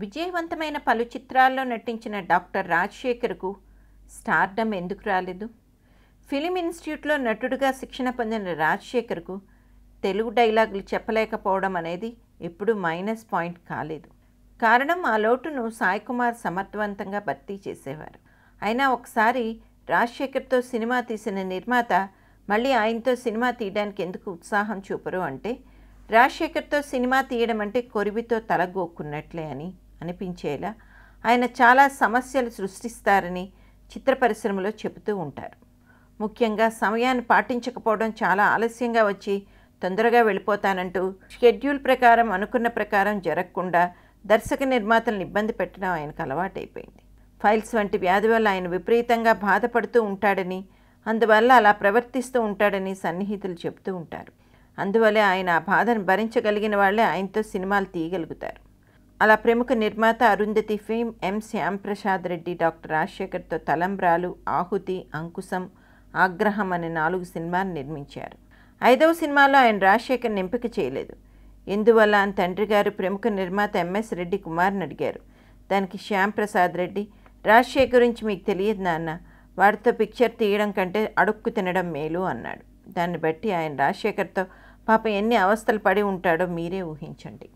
విజయవంతమైన పలు చిత్రాల్లో నటించిన డాక్టర్ రాజశేఖర్కు స్టార్డమ్ ఎందుకు రాలేదు? ఫిలిం ఇన్స్టిట్యూట్లో నటుడిగా శిక్షణ పొందిన రాజశేఖర్కు తెలుగు డైలాగులు చెప్పలేకపోవడం అనేది ఎప్పుడూ మైనస్ పాయింట్ కాలేదు. కారణం ఆ లోటును సాయి కుమార్ సమర్థవంతంగా భర్తీ చేసేవారు. అయినా ఒకసారి రాజశేఖర్తో సినిమా తీసిన నిర్మాత మళ్ళీ ఆయనతో సినిమా తీయడానికి ఎందుకు ఉత్సాహం చూపరు అంటే రాజశేఖర్తో సినిమా తీయడం అంటే కొరివితో తలగోక్కున్నట్లే అని అనిపించేలా ఆయన చాలా సమస్యలు సృష్టిస్తారని చిత్ర పరిశ్రమలో చెబుతూ ఉంటారు. ముఖ్యంగా సమయాన్ని పాటించకపోవడం చాలా ఆలస్యంగా వచ్చి తొందరగా వెళ్ళిపోతానంటూ షెడ్యూల్ ప్రకారం అనుకున్న ప్రకారం జరగకుండా దర్శక నిర్మాతలను ఇబ్బంది పెట్టడం ఆయనకు అలవాటైపోయింది. ఫైల్స్ వంటి వ్యాధి వల్ల ఆయన విపరీతంగా బాధపడుతూ ఉంటాడని అందువల్ల అలా ప్రవర్తిస్తూ ఉంటాడని సన్నిహితులు చెబుతూ ఉంటారు. అందువల్లే ఆయన ఆ బాధను భరించగలిగిన వాళ్ళే ఆయనతో సినిమాలు తీయగలుగుతారు. అలా ప్రముఖ నిర్మాత Arundhati fame M Shyamprasad Reddy doctor రాజశేఖర్తో Talambralu ఆహుతి అంకుశం ఆగ్రహం అనే నాలుగు సినిమాలు నిర్మించారు. ఐదవ సినిమాలో ఆయన రాజశేఖర్ని ఎంపిక చేయలేదు. ఎందువల్ల అని తండ్రి గారు ప్రముఖ నిర్మాత ఎంఎస్ రెడ్డి కుమార్ని అడిగారు. దానికి శ్యాంప్రసాద్ రెడ్డి రాజశేఖర్ గురించి మీకు తెలియదు నాన్న వాడితో పిక్చర్ తీయడం కంటే అడుక్కు తినడం మేలు అన్నాడు. దాన్ని బట్టి ఆయన రాజశేఖర్తో పాప ఎన్ని అవస్థలు పడి ఉంటాడో మీరే ఊహించండి.